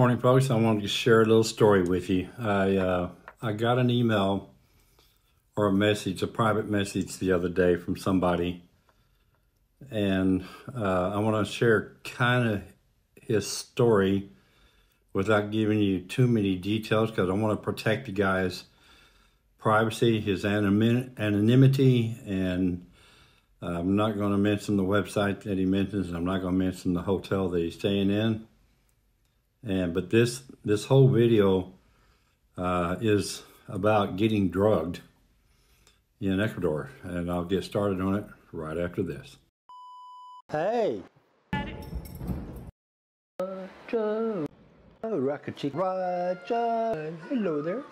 Morning, folks. I wanted to share a little story with you. I uh, I got an email or a message, a private message the other day from somebody, and uh, I want to share kind of his story without giving you too many details because I want to protect the guy's privacy, his anonymity, and I'm not going to mention the website that he mentions, I'm not going to mention the hotel that he's staying in. And but this this whole video uh, is about getting drugged in Ecuador, and I'll get started on it right after this. Hey. Roger. Oh, Rocket Chick. Roger. Hello there.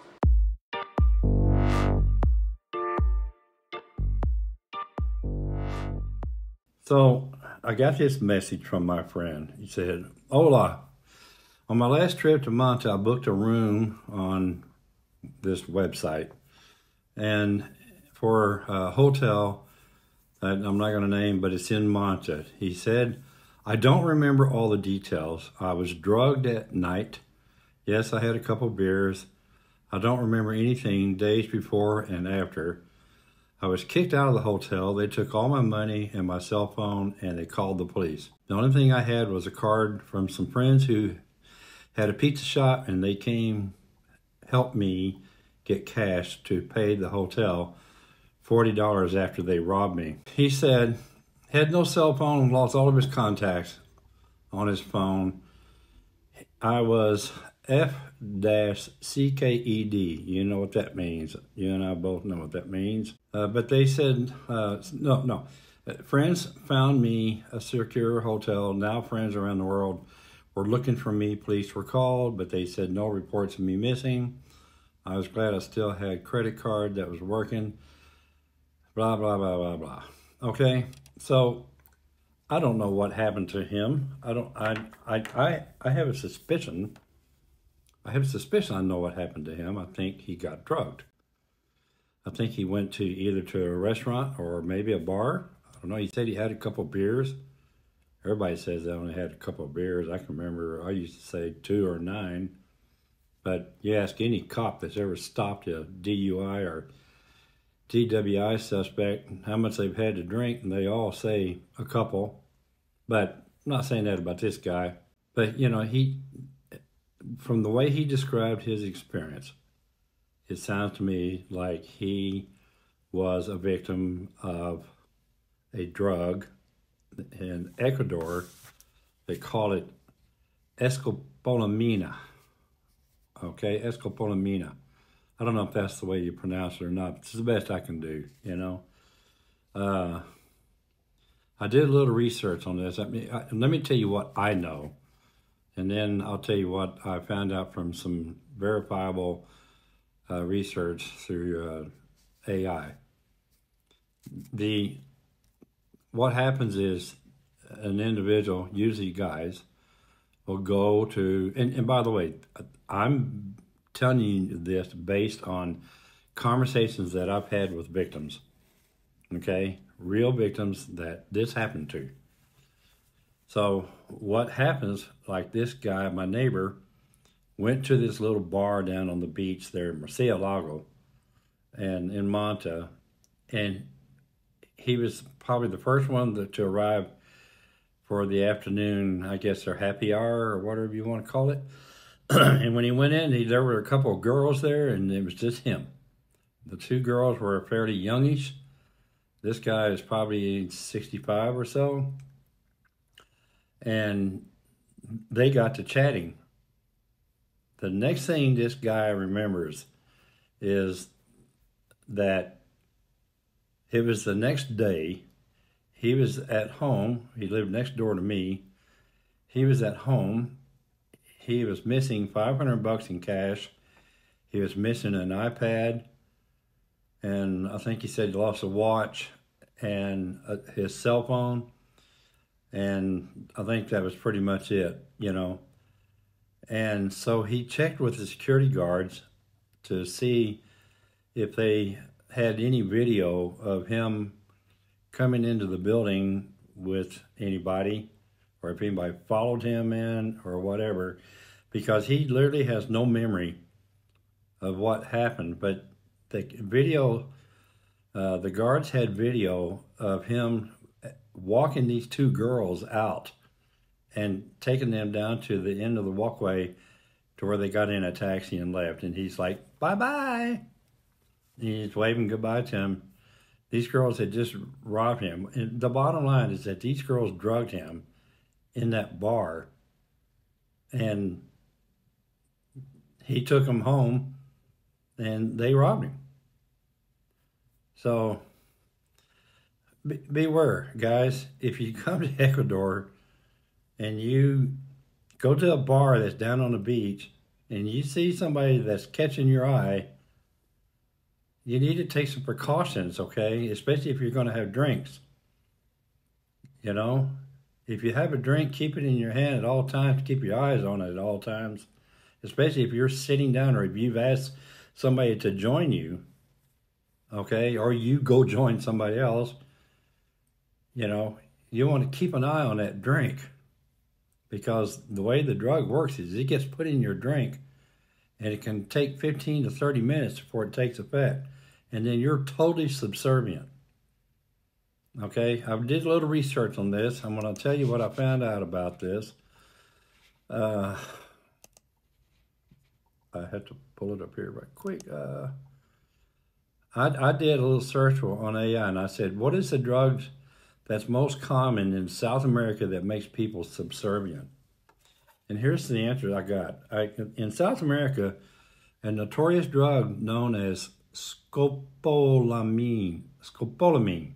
So I got this message from my friend. He said, Hola, on my last trip to Manta, I booked a room on this website. And for a hotel that I'm not going to name, but it's in Manta, he said, I don't remember all the details. I was drugged at night. Yes, I had a couple beers. I don't remember anything days before and after. I was kicked out of the hotel. They took all my money and my cell phone and they called the police. The only thing I had was a card from some friends who had a pizza shop and they came help me get cash to pay the hotel $40 after they robbed me. He said, had no cell phone, lost all of his contacts on his phone. I was F-CKED. You know what that means. You and I both know what that means. Uh, but they said, uh, no, no. Friends found me a secure hotel. Now friends around the world were looking for me. Police were called, but they said no reports of me missing. I was glad I still had credit card that was working. Blah, blah, blah, blah, blah. Okay, so I don't know what happened to him. I don't, I, I, I, I have a suspicion. I have a suspicion I know what happened to him. I think he got drugged. I think he went to either to a restaurant or maybe a bar. I don't know. He said he had a couple beers. Everybody says they only had a couple of beers. I can remember I used to say two or nine. But you ask any cop that's ever stopped a DUI or DWI suspect how much they've had to drink, and they all say a couple. But I'm not saying that about this guy. But, you know, he, from the way he described his experience, it sounds to me like he was a victim of a drug in Ecuador, they call it escopolamina. Okay, escopolamina. I don't know if that's the way you pronounce it or not, it's the best I can do, you know. Uh, I did a little research on this. I I, let me tell you what I know, and then I'll tell you what I found out from some verifiable uh, research through uh, AI. The what happens is an individual, usually guys, will go to, and, and by the way, I'm telling you this based on conversations that I've had with victims, okay? Real victims that this happened to. So what happens, like this guy, my neighbor, went to this little bar down on the beach there in Murcielago and in Manta, and he was probably the first one to, to arrive for the afternoon, I guess, their happy hour or whatever you want to call it. and when he went in, he, there were a couple of girls there, and it was just him. The two girls were fairly youngish. This guy is probably 65 or so. And they got to chatting. The next thing this guy remembers is that it was the next day. He was at home. He lived next door to me. He was at home. He was missing 500 bucks in cash. He was missing an iPad. And I think he said he lost a watch and uh, his cell phone. And I think that was pretty much it, you know. And so he checked with the security guards to see if they had any video of him coming into the building with anybody or if anybody followed him in or whatever. because he literally has no memory of what happened. But the video, uh, the guards had video of him walking these two girls out and taking them down to the end of the walkway to where they got in a taxi and left. And he's like, bye bye. He's waving goodbye to him. These girls had just robbed him. And the bottom line is that these girls drugged him in that bar. And he took them home and they robbed him. So be, beware, guys. If you come to Ecuador and you go to a bar that's down on the beach and you see somebody that's catching your eye, you need to take some precautions, okay? Especially if you're going to have drinks. You know, if you have a drink, keep it in your hand at all times. Keep your eyes on it at all times. Especially if you're sitting down or if you've asked somebody to join you, okay, or you go join somebody else. You know, you want to keep an eye on that drink because the way the drug works is it gets put in your drink and it can take 15 to 30 minutes before it takes effect and then you're totally subservient. Okay? I did a little research on this. I'm going to tell you what i found out about this. Uh, i had to pull it up here right quick. Uh, I, I did a little search on ai and i said what is the drug that's most common in South America that makes people subservient? And here's the answer I got. I, in South America, a notorious drug known as scopolamine, scopolamine,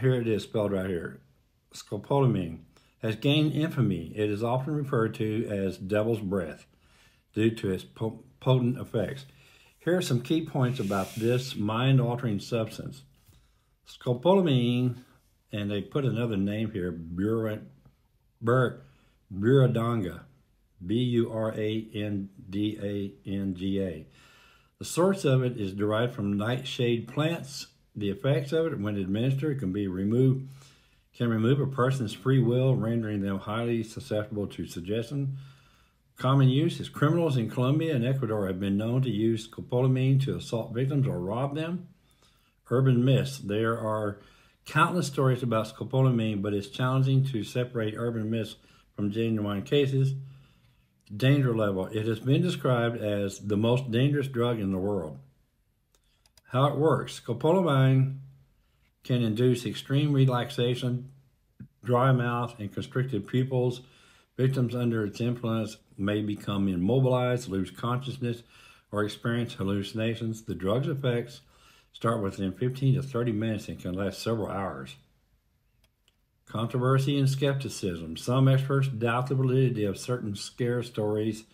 here it is spelled right here, scopolamine, has gained infamy. It is often referred to as devil's breath due to its potent effects. Here are some key points about this mind-altering substance. Scopolamine, and they put another name here, Bur Bur Burundanga, B-U-R-A-N-D-A-N-G-A. The source of it is derived from nightshade plants. The effects of it, when administered, can be removed, can remove a person's free will, rendering them highly susceptible to suggestion. Common use is criminals in Colombia and Ecuador have been known to use scopolamine to assault victims or rob them urban myths. There are countless stories about scopolamine, but it's challenging to separate urban myths from genuine cases. Danger level. It has been described as the most dangerous drug in the world. How it works. Scopolamine can induce extreme relaxation, dry mouth, and constricted pupils. Victims under its influence may become immobilized, lose consciousness, or experience hallucinations. The drug's effects start within 15 to 30 minutes and can last several hours. Controversy and skepticism. Some experts doubt the validity of certain scare stories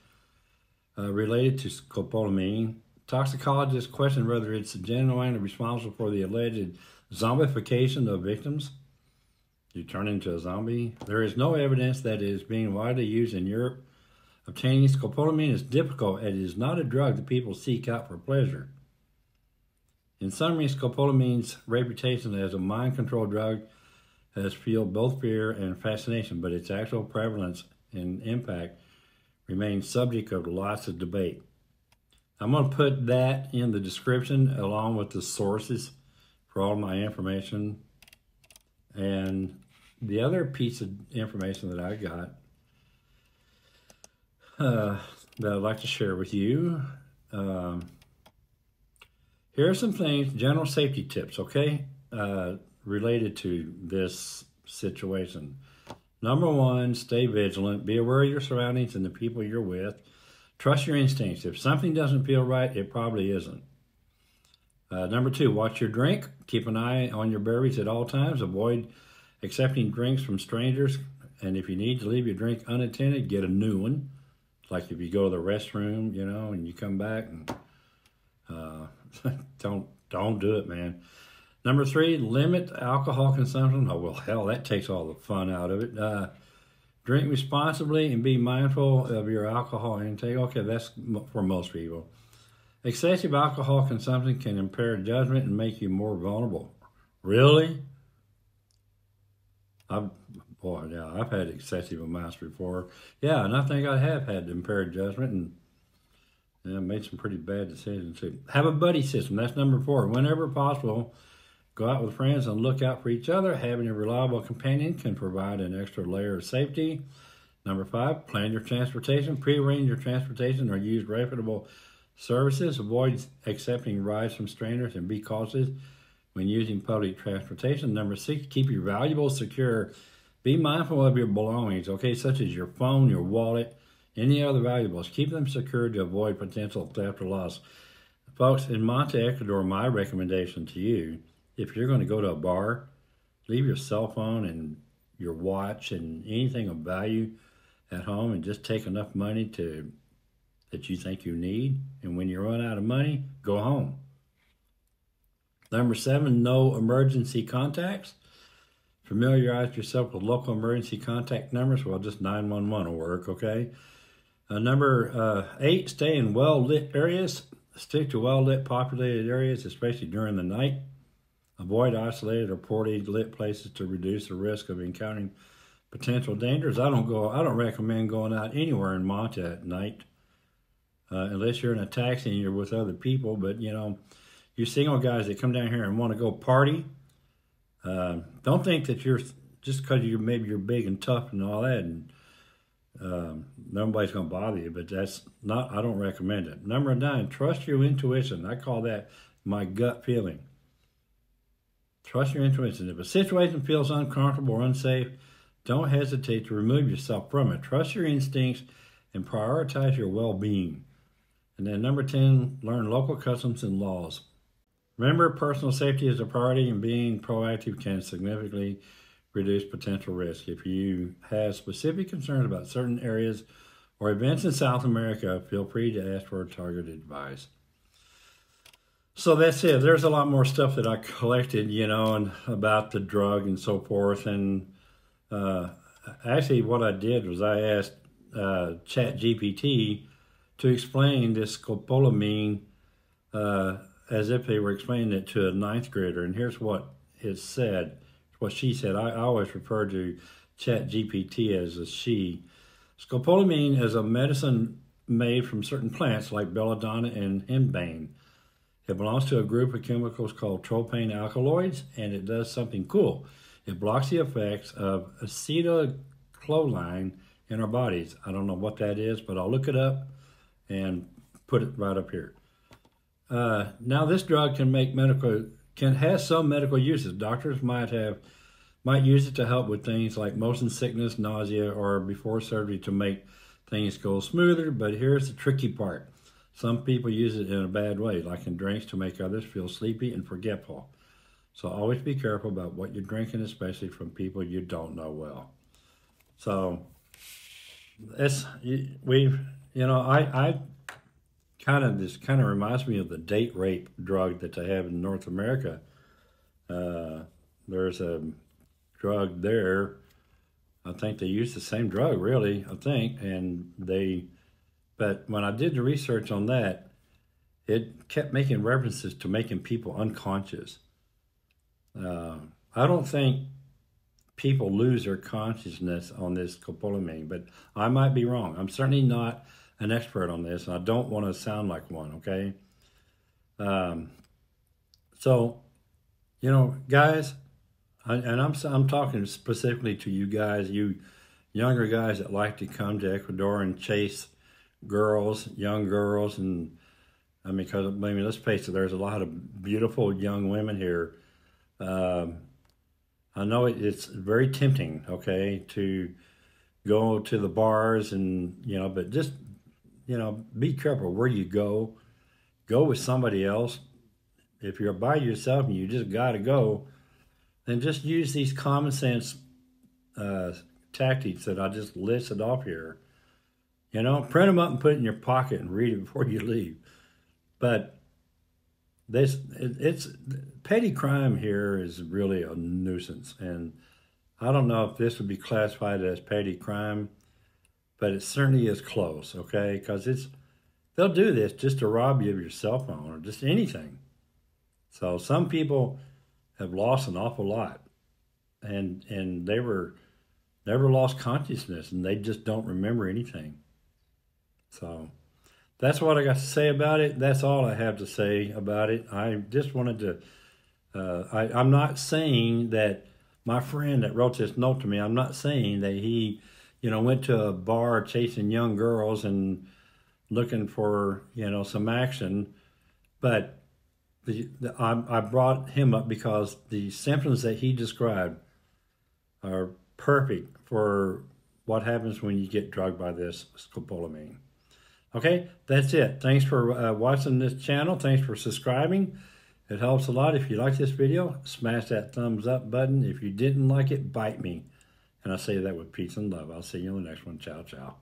uh, related to scopolamine. Toxicologists question whether it's genuine genuinely responsible for the alleged zombification of victims. You turn into a zombie. There is no evidence that it is being widely used in Europe. Obtaining scopolamine is difficult and it is not a drug that people seek out for pleasure. In summary, scopolamine's reputation as a mind control drug has fueled both fear and fascination, but its actual prevalence and impact remains subject of lots of debate. I'm going to put that in the description along with the sources for all my information. And the other piece of information that I got uh, that I'd like to share with you. Um, here are some things, general safety tips, okay, uh, related to this situation. Number one, stay vigilant. Be aware of your surroundings and the people you're with. Trust your instincts. If something doesn't feel right, it probably isn't. Uh, number two, watch your drink. Keep an eye on your beverage at all times. Avoid accepting drinks from strangers. And if you need to leave your drink unattended, get a new one. Like if you go to the restroom, you know, and you come back and uh, don't don't do it, man. Number three, limit alcohol consumption. Oh well, hell, that takes all the fun out of it. Uh, drink responsibly and be mindful of your alcohol intake. Okay, that's for most people. Excessive alcohol consumption can impair judgment and make you more vulnerable. Really? I've Boy, yeah, I've had excessive amounts before. Yeah, and I think I have had impaired judgment and yeah, made some pretty bad decisions too. Have a buddy system. That's number four. Whenever possible, go out with friends and look out for each other. Having a reliable companion can provide an extra layer of safety. Number five, plan your transportation. Pre-arrange your transportation or use reputable services. Avoid accepting rides from strangers and be cautious when using public transportation. Number six, keep your valuables secure. Be mindful of your belongings, okay, such as your phone, your wallet, any other valuables. Keep them secure to avoid potential theft or loss. Folks, in Manta, Ecuador, my recommendation to you, if you're going to go to a bar, leave your cell phone and your watch and anything of value at home and just take enough money to that you think you need. And when you run out of money, go home. Number seven, no emergency contacts. Familiarize yourself with local emergency contact numbers. Well, just 911 will work, okay? Uh, number uh, eight, stay in well lit areas. Stick to well lit, populated areas, especially during the night. Avoid isolated or poorly lit places to reduce the risk of encountering potential dangers. I don't go. I don't recommend going out anywhere in Manta at night, uh, unless you're in a taxi and you're with other people. But you know, you single guys that come down here and want to go party, uh, don't think that you're just because you're maybe you're big and tough and all that, and um, nobody's going to bother you. But that's not. I don't recommend it. Number nine, trust your intuition. I call that my gut feeling. Trust your intuition. If a situation feels uncomfortable or unsafe, don't hesitate to remove yourself from it. Trust your instincts and prioritize your well being. And then number 10, learn local customs and laws. Remember, personal safety is a priority, and being proactive can significantly reduce potential risk. If you have specific concerns about certain areas or events in South America, feel free to ask for targeted advice. So that's it. There's a lot more stuff that I collected, you know, and about the drug and so forth. And uh, actually, what I did was I asked uh, Chat GPT to explain this scopolamine uh, as if they were explaining it to a ninth grader. And here's what it said, what she said. I, I always refer to Chat GPT as a she. Scopolamine is a medicine made from certain plants like belladonna and henbane. It belongs to a group of chemicals called tropane alkaloids, and it does something cool. It blocks the effects of acetylcholine in our bodies. I don't know what that is, but I'll look it up and put it right up here. Uh, now, this drug can make medical can has some medical uses. Doctors might have might use it to help with things like motion sickness, nausea, or before surgery to make things go smoother. But here's the tricky part: some people use it in a bad way, like in drinks, to make others feel sleepy and forgetful. So always be careful about what you're drinking, especially from people you don't know well. So it's we've you know I I kind of this kind of reminds me of the date rape drug that they have in North America. Uh, there's a drug there. I think they use the same drug, really. I think, and they. But when I did the research on that, it kept making references to making people unconscious. Uh, I don't think people lose their consciousness on this scopolamine, but I might be wrong. I'm certainly not an expert on this, and I don't want to sound like one, okay? Um, so, you know, guys, I, and I'm, I'm talking specifically to you guys, you younger guys that like to come to Ecuador and chase girls, young girls, and I mean, because I mean, let's face it, there's a lot of beautiful young women here um, I know it, it's very tempting, okay, to go to the bars and, you know, but just, you know, be careful where you go. Go with somebody else. If you're by yourself and you just got to go, then just use these common sense uh, tactics that I just listed off here. You know, print them up and put it in your pocket and read it before you leave. But this it, it's petty crime here is really a nuisance, and I don't know if this would be classified as petty crime, but it certainly is close. Okay, because it's they'll do this just to rob you of your cell phone or just anything. So some people have lost an awful lot, and and they were never lost consciousness and they just don't remember anything. So that's what I got to say about it. That's all I have to say about it. I just wanted to, uh, I, I'm not saying that my friend that wrote this note to me, I'm not saying that he, you know, went to a bar chasing young girls and looking for, you know, some action. But the, the I, I brought him up because the symptoms that he described are perfect for what happens when you get drugged by this scopolamine. Okay, that's it. Thanks for uh, watching this channel. Thanks for subscribing. It helps a lot. If you like this video, smash that thumbs up button. If you didn't like it, bite me. And I say that with peace and love. I'll see you in the next one. Ciao, ciao.